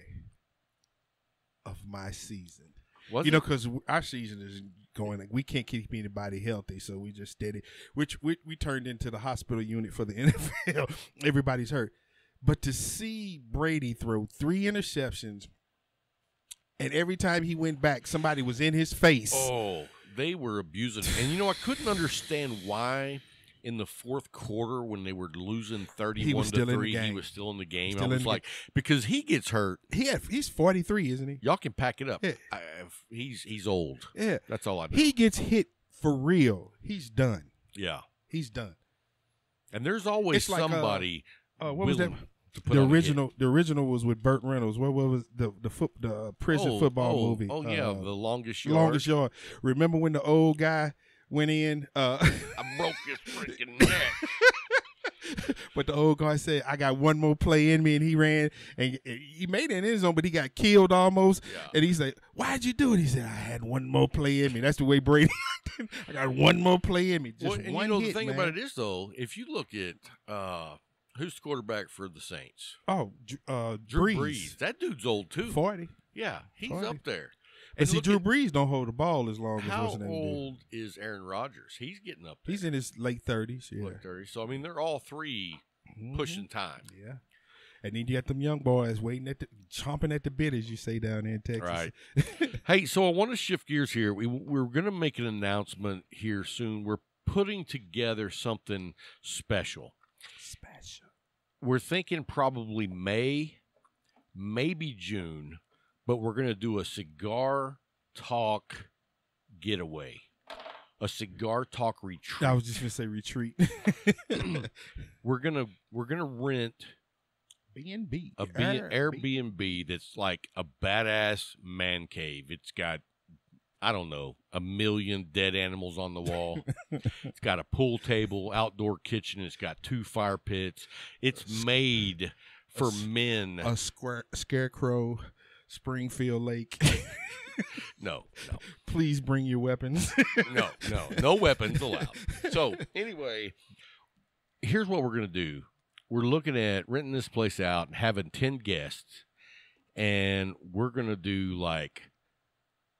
of my season. Was you know, because our season is going. Like, we can't keep anybody healthy, so we just did it. Which we, we turned into the hospital unit for the NFL. Everybody's hurt, but to see Brady throw three interceptions, and every time he went back, somebody was in his face. Oh, they were abusing. him. And you know, I couldn't understand why in the fourth quarter when they were losing thirty-one to three, he was still in the game. Still I was like, because he gets hurt, He had, he's forty three, isn't he? y'all can pack it up. Yeah. I, he's he's old. Yeah. That's all I know. He gets hit for real. He's done. yeah, He's done. and there's always It's like, uh, somebody. Uh, what was that? willing to put The on a hit. original, the original was with Burt Reynolds. What, what was the the foot, the prison Oh, football oh, movie? Oh yeah, Uh, the longest yard. longest yard. Remember when the old guy went in? Uh, I broke his freaking neck. but the old guy said, "I got one more play in me," and he ran and he made it in his zone, but he got killed almost. Yeah. And he said, "Why'd you do it?" He said, "I had one more play in me." That's the way Brady. I got one more play in me. Just Well, one you know hit, the thing man. about it is though, if you look at uh, who's the quarterback for the Saints, Oh, uh, Drew Brees, Brees. That dude's old too. forty. Yeah, he's 40. up there. And see, Drew at Brees don't hold the ball as long as how what's his name do. old is Aaron Rodgers? He's getting up there. He's in his late thirties. Yeah, Look, 30. So I mean, they're all 3 Mhm. pushing time. Yeah. And then you got them young boys waiting at the chomping at the bit, as you say down there in Texas. Right. Hey, so I want to shift gears here. We we're going to make an announcement here soon. We're putting together something special. Special. We're thinking probably May, maybe June, but we're going to do a cigar talk getaway. A cigar talk retreat. I was just gonna say retreat. we're going to we're going to rent B and B. a B- Airbnb that's like a badass man cave. It's got I don't know, a million dead animals on the wall. it's got a pool table, outdoor kitchen, it's got two fire pits. It's made for men. A square scarecrow, Springfield Lake. no, no. Please bring your weapons. No, no. No weapons allowed. So, anyway, here's what we're going to do. We're looking at renting this place out and having 10 guests and we're going to do like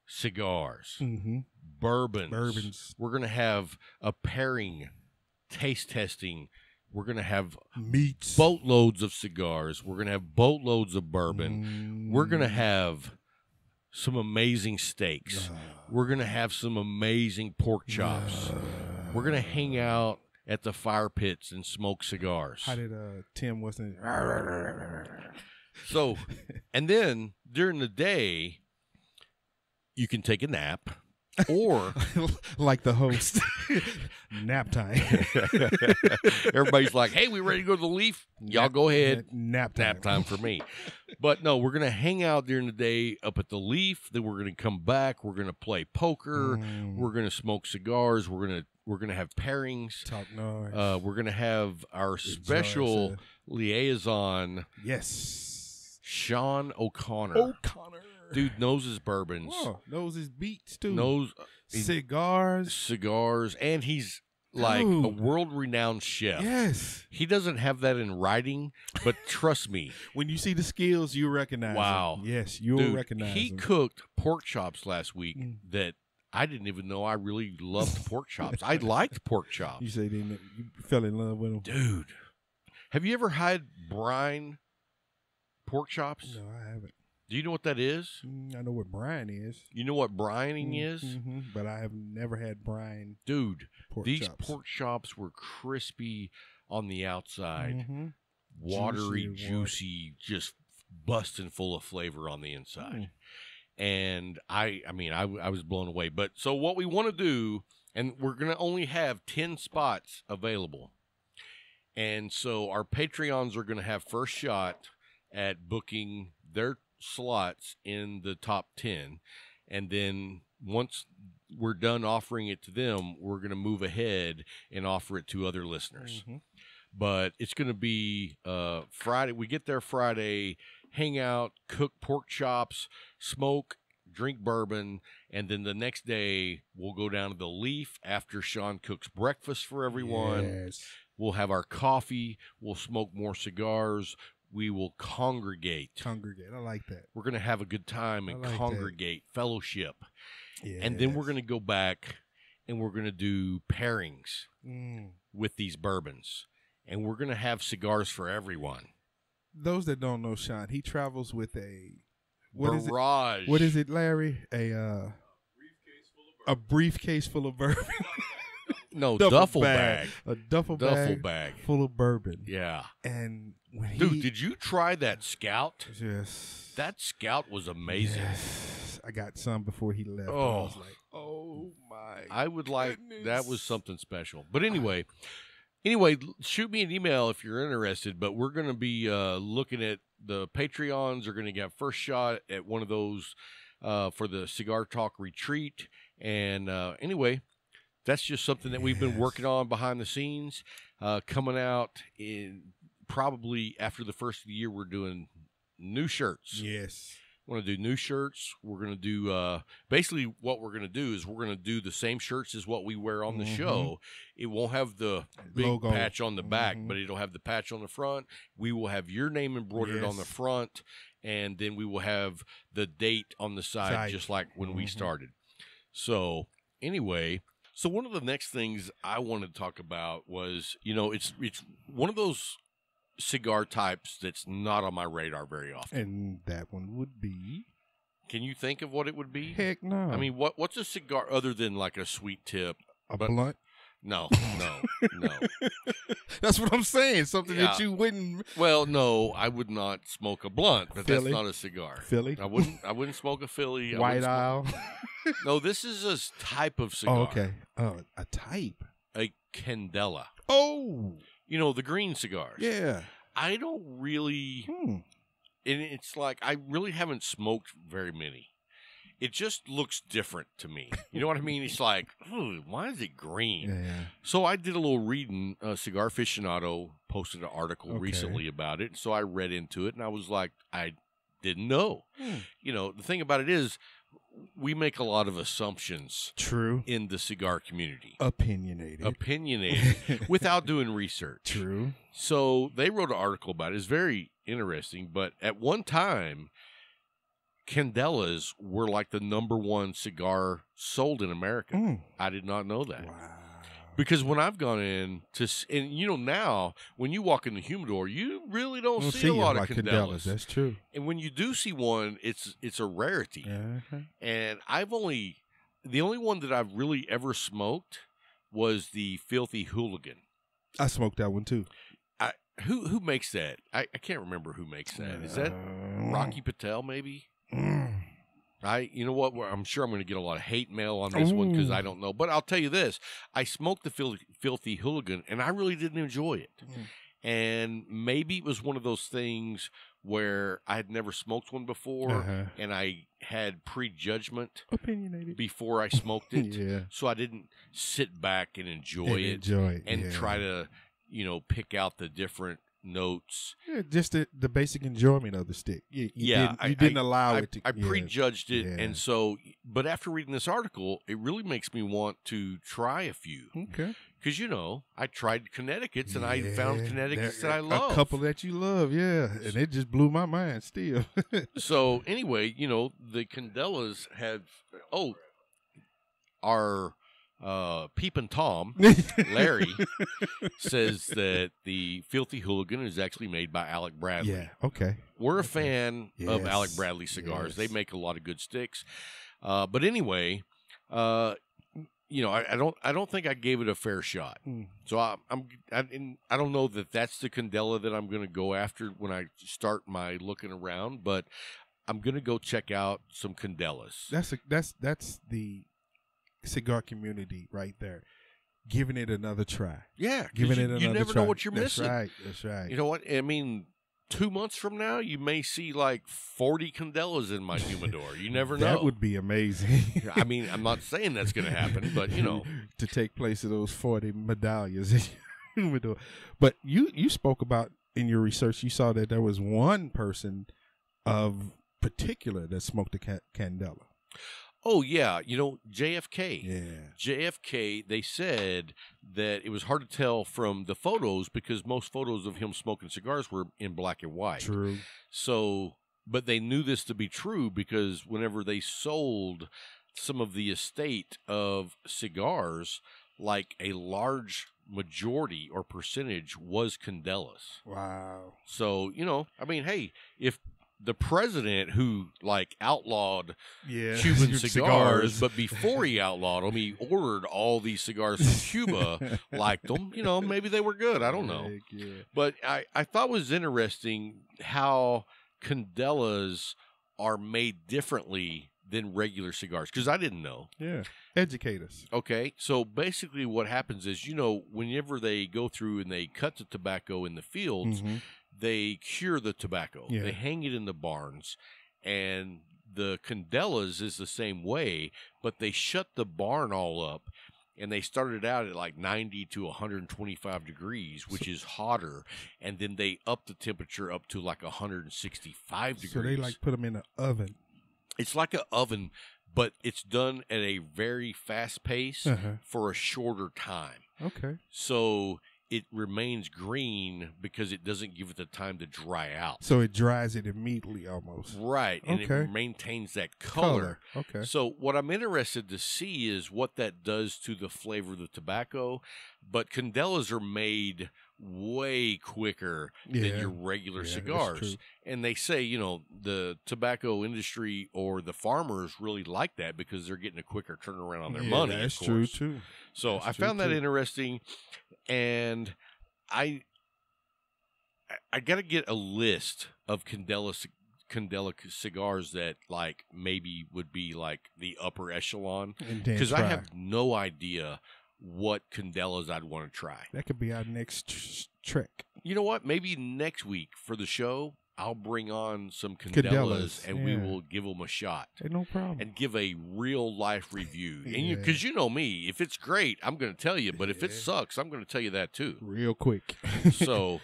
cigars. mm-hmm. bourbons. Bourbons. We're going to have a pairing, taste testing. We're going to have Meats. boatloads of cigars. We're going to have boatloads of bourbon. We're going to Mm. have some amazing steaks. We're going to have some amazing pork chops. We're going to hang out at the fire pits and smoke cigars. How did uh Tim wasn't So, and then during the day, you can take a nap or like the host? Nap time. Everybody's like, "Hey, we ready to go to the Leaf? Y'all go ahead. Nap time. Nap time for me." But no, we're gonna hang out during the day up at the Leaf. Then we're gonna come back. We're gonna play poker. Mm. We're gonna smoke cigars. We're gonna we're gonna have pairings. Talk noise. Uh, we're gonna have our special liaison, yes. Sean O'Connor. O'Connor. Dude knows his bourbons, Oh, knows his beats too. knows cigars. cigars, and he's like a world-renowned chef. Yes. He doesn't have that in writing, but trust me, When you see the skills, you recognize. Wow. Them. Yes, you'll dude, recognize. he them. cooked pork chops last week Mm. that I didn't even know I really loved pork chops. I liked pork You chops. say they, you fell in love with them. Dude, have you ever had brine pork chops? No, I haven't. Do you know what that is? Mm, I know what brine is. You know what brining is? Mhm, But I have never had brine Dude, pork these chops. pork chops were crispy on the outside, Mhm. watery, Juicy water. juicy, just busting full of flavor on the inside. Mm. and I I mean I I was blown away. But so what we want to do, and we're gonna only have ten spots available, and so our Patreons are gonna have first shot at booking their slots in the top ten, and then once we're done offering it to them, we're gonna move ahead and offer it to other listeners Mhm. but it's going to be uh, Friday. We get there Friday, hang out, cook pork chops, smoke, drink bourbon, and then the next day we'll go down to the Leaf after Sean cooks breakfast for everyone. Yes. We'll have our coffee. We'll smoke more cigars. We will congregate. Congregate. I like that. We're going to have a good time and like that. congregate, fellowship. Yeah. And then we're going to go back and we're going to do pairings Mm. with these bourbons. And we're going to have cigars for everyone. Those that don't know Sean, he travels with a what is it? barrage. What is it, Larry? A uh, a briefcase full of bourbon. No, duffel, bag. A duffel, Duffel bag, bag. full of bourbon. Yeah. And when he Dude, did you try that scout? yes That scout was amazing. yes, I got some before he left. and I Oh. was like, oh my. I would like that was something special. But anyway, anyway, shoot me an email if you're interested. But we're going to be uh, looking at the Patreons are going to get first shot at one of those uh, for the Cigar Talk retreat. And uh, anyway, that's just something that we've been working on behind the scenes. Uh, coming out in probably after the first of the year, we're doing new shirts. yes. We're going to do new shirts. We're going to do uh, basically what we're going to do is we're going to do the same shirts as what we wear on the Mhm. show. It won't have the big Logo. patch on the back, Mhm. but it'll have the patch on the front. We will have your name embroidered on the front, and then we will have the date on the side, Side. just like when we Mhm. started. So anyway, so one of the next things I wanted to talk about was, you know, it's it's one of those cigar types that's not on my radar very often. And that one would be Can you think of what it would be? heck no. I mean, what what's a cigar other than like a sweet tip? a but- blunt. No, no, no. That's what I'm saying. Something that you wouldn't Well, no, I would not smoke a blunt, but Philly? that's not a cigar. Philly. I wouldn't. I wouldn't smoke a Philly. White Isle. smoke- No, this is a type of oh, cigar. oh, okay. Oh, a type. A Candela. Oh, You know the green cigars. yeah. I don't really, Hmm. and it's like I really haven't smoked very many. It just looks different to me. You know what I mean? It's like, why is it green? Yeah. So I did a little reading. Uh, Cigar Aficionado posted an article Okay. recently about it. So I read into it, and I was like, I didn't know. Hmm. You know, the thing about it is, we make a lot of assumptions True. in the cigar community, Opinionated. opinionated, without doing research. True. So they wrote an article about it. It's very interesting. But at one time, Candelas were like the number one cigar sold in America. Mm. I did not know that. Wow. Because when I've gone in to, and you know now when you walk in the humidor, you really don't, Don't see, a it lot like of Candelas. That's true. and when you do see one, it's it's a rarity. Uh-huh. And I've only the only one that I've really ever smoked was the Filthy Hooligan. I smoked that one too. I, who who makes that? I, I can't remember who makes that. Is that Uh, Rocky Patel? Maybe. I, you know what? I'm sure I'm going to get a lot of hate mail on this one because I don't know. But I'll tell you this: I smoked the filthy, filthy hooligan, and I really didn't enjoy it. Mm. And maybe it was one of those things where I had never smoked one before, Uh-huh. and I had prejudgment Opinionated. before I smoked it, yeah. so I didn't sit back and enjoy And it enjoy it. and yeah. try to, you know, pick out the different notes. Yeah, just the, the basic enjoyment of the stick. You, you Yeah, didn't, I- you didn't I- allow I, it to. I yeah. prejudged it, Yeah. and so, but after reading this article, it really makes me want to try a few Okay. because you know I tried Connecticut's and I found Connecticut's that I love. A couple that you love, yeah, and it just blew my mind. Still, So anyway, you know the Candelas have oh, our uh, peeping Tom Larry says that the Filthy Hooligan is actually made by Alec Bradley. yeah. Okay. We're a fan of Alec Bradley cigars. They make a lot of good sticks. Uh, but anyway, uh, you know, I, I don't, I don't think I gave it a fair shot. Mm. So I, I'm, I, I don't know that that's the Candela that I'm going to go after when I start my looking around. But I'm gonna go check out some Candelas. That's a, that's that's the cigar community right there, giving it another try. Yeah, Giving you, it another try. you never try. know what you're that's missing. That's right. That's right. You know what? I mean, two months from now, you may see like 40 Candelas in my humidor. You never know. That would be amazing. I mean, I'm not saying that's going to happen, but you know, to take place of those forty medallions in your humidor. But you you spoke about in your research, you saw that there was one person of particular that smoked a ca- candela. Oh yeah, you know, JFK. Yeah. JFK, they said that it was hard to tell from the photos because most photos of him smoking cigars were in black and white. True. So, but they knew this to be true because whenever they sold some of the estate of cigars, like a large majority or percentage was Candelas. Wow. So, you know, I mean, hey, if the president who like outlawed Yeah. Cuban cigars, but before he outlawed them, he ordered all these cigars from Cuba, liked them, you know, maybe they were good. I don't know. Yeah. But I, I thought it was interesting how Candelas are made differently than regular cigars because I didn't know. Yeah. Educate us. Okay, so basically, what happens is, you know, whenever they go through and they cut the tobacco in the fields, Mhm. They cure the tobacco. Yeah. They hang it in the barns, and the Candelas is the same way, but they shut the barn all up. And they started out at like 90 to 125 degrees, which is hotter. And then they up the temperature up to like 165 degrees. So they like put them in an oven. it's like an oven, but it's done at a very fast pace Uh-huh. for a shorter time. Okay. So it remains green because it doesn't give it the time to dry out. So it dries it immediately almost. Right, and Okay. it maintains that color. Okay. So what I'm interested to see is what that does to the flavor of the tobacco. But Candelas are made way quicker Yeah. than your regular Yeah, cigars. And they say, you know, the tobacco industry or the farmers really like that because they're getting a quicker turnaround on their Yeah, money. That's true too. So That's I found that too. interesting, and I I- got to get a list of Candela Candela cigars that like maybe would be like the upper echelon because I have no idea what Candelas I'd want to try. that could be our next tr- trek. You know what? Maybe next week for the show. I'll bring on some Candelas, Candelas, and we will give them a shot Hey, no problem. and give a real life review. And because you know me, if it's great, I'm going to tell you. But if it sucks, I'm going to tell you that too. Real quick. so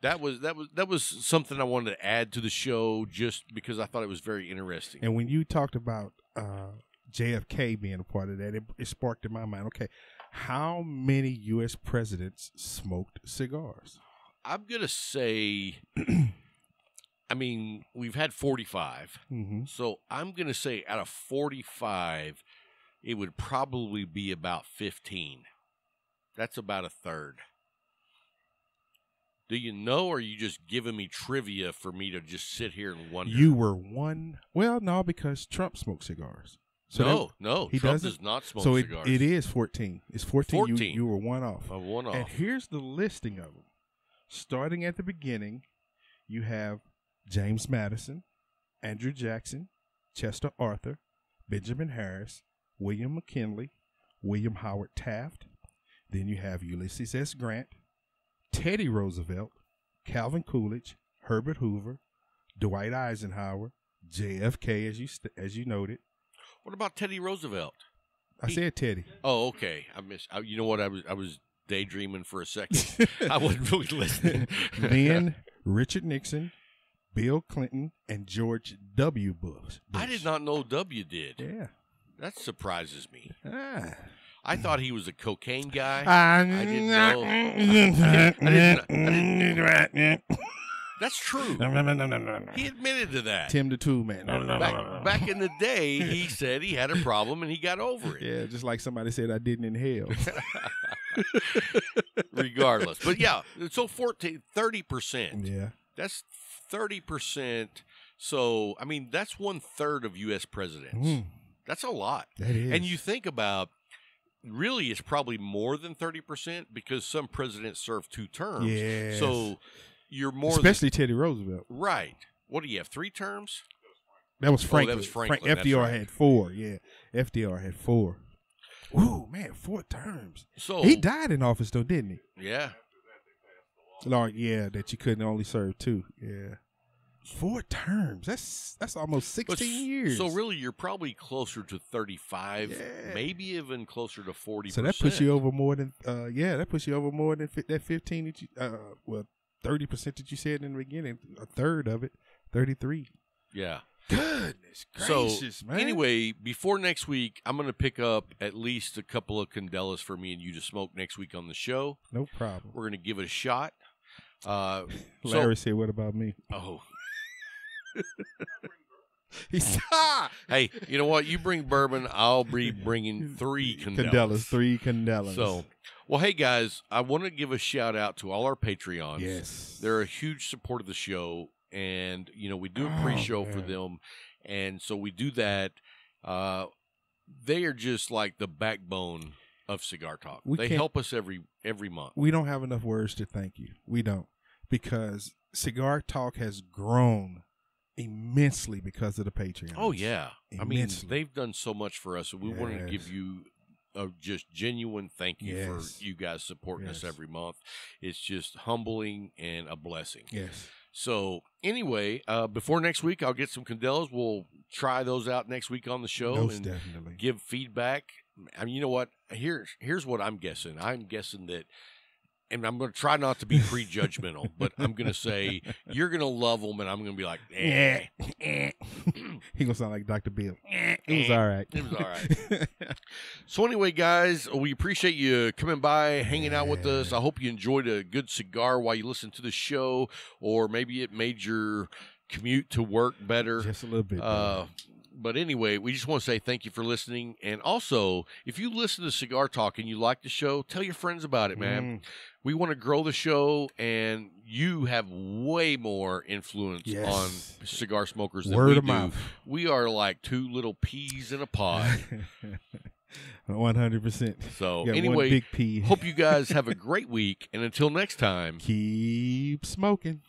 that was that was that was something I wanted to add to the show, just because I thought it was very interesting. And when you talked about uh, JFK being a part of that, it, it sparked in my mind. Okay, how many U.S. presidents smoked cigars? I'm going to say, I mean, we've had 45, Mm-hmm. so I'm going to say out of 45, it would probably be about 15. That's about a third. Do you know, or are you just giving me trivia for me to just sit here and wonder? You were one. Well, no, because Trump smoked cigars. So no, that- no, he Trump doesn't? does not smoke so it, cigars. it is fourteen. It's fourteen. You- 14. You, were one off. a one off. And here's the listing of them. Starting at the beginning, you have James Madison, Andrew Jackson, Chester Arthur, Benjamin Harris, William McKinley, William Howard Taft. Then you have Ulysses S. Grant, Teddy Roosevelt, Calvin Coolidge, Herbert Hoover, Dwight Eisenhower, JFK, as you st- as you noted. What about Teddy Roosevelt? I He- said Teddy. Oh, okay. I miss. I, you know what? I was I was daydreaming for a second. I wasn't really listening. then Richard Nixon, Bill Clinton, and George W. Bush. I did not know W did. Yeah. That surprises me. Ah. I thought he was a cocaine guy. I didn't know. I didn't- I didn't- That's true. No, no, no, no, no, no. He admitted to that. Tim the Two Man. No, no, Back, back in the day, he said he had a problem and he got over it. Yeah, just like somebody said I didn't inhale. Regardless, but yeah, so 14, 30 percent. yeah. That's thirty percent. So I mean, that's one third of U.S. presidents. Mm, That's a lot. that is. And you think about really it's probably more than 30% because some presidents serve two terms. Yes. So you're more than- especially Teddy Roosevelt. right. What do you have? 3 terms? That was Oh, that Franklin. was Frank- Franklin, that's FDR right. had four. Yeah, FDR had four. Ooh, man, four terms. So He died in office though, didn't he? Yeah. Lord, yeah, that you couldn't only serve two. Yeah, four terms. That's that's almost sixteen s- years. So really, you're probably closer to 35, Yeah. maybe even closer to 40. So that puts you over more than uh yeah, that puts you over more than fi- that fifteen that you uh well thirty percent that you said in the beginning, a third of it, thirty three. Yeah. Goodness So gracious, man. anyway, before next week, I'm going to pick up at least a couple of Candelas for me and you to smoke next week on the show. no problem. We're going to give it a shot. Uh, so- Larry said, "What about me?" oh, He said, "Ah, hey, you know what? You bring bourbon, I'll be bringing three Candelas. Candelas, three Candelas." So, well, hey guys, I want to give a shout out to all our Patreons. yes, They're a huge support of the show, and you know we do a Oh, pre-show for them, and so we do that. Uh, they are just like the backbone of Cigar Talk. We they help us every every month. we don't have enough words to thank you. We don't because Cigar Talk has grown immensely because of the Patreon. Oh yeah, I mean they've done so much for us, and we want to give you a just genuine thank you Yes. for you guys supporting us every month. It's just humbling and a blessing. Yes. So anyway, uh, before next week, I'll get some Candelas. We'll try those out next week on the show Most and definitely. give feedback. I mean, you know what? Here's here's what I'm guessing. I'm guessing that, and I'm going to try not to be prejudgmental, but I'm going to say you're going to love them, and I'm going to be like, eh. he gonna sound like Dr. Bill. It was all right. It was all right. So anyway, guys, we appreciate you coming by, hanging out with us. I hope you enjoyed a good cigar while you listen to the show, or maybe it made your commute to work better. Just a little bit. Uh, but anyway, we just want to say thank you for listening. And also, if you listen to Cigar Talk and you like the show, tell your friends about it, man. Mm. We want to grow the show, and you have way more influence Yes. on cigar smokers than Word we of do. mouth. We are like two little peas in a pod. One hundred percent. So anyway, big P. hope you guys have a great week, and until next time. Keep smoking.